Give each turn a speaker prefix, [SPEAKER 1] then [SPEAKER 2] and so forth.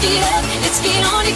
[SPEAKER 1] Let's get up, let's get on it.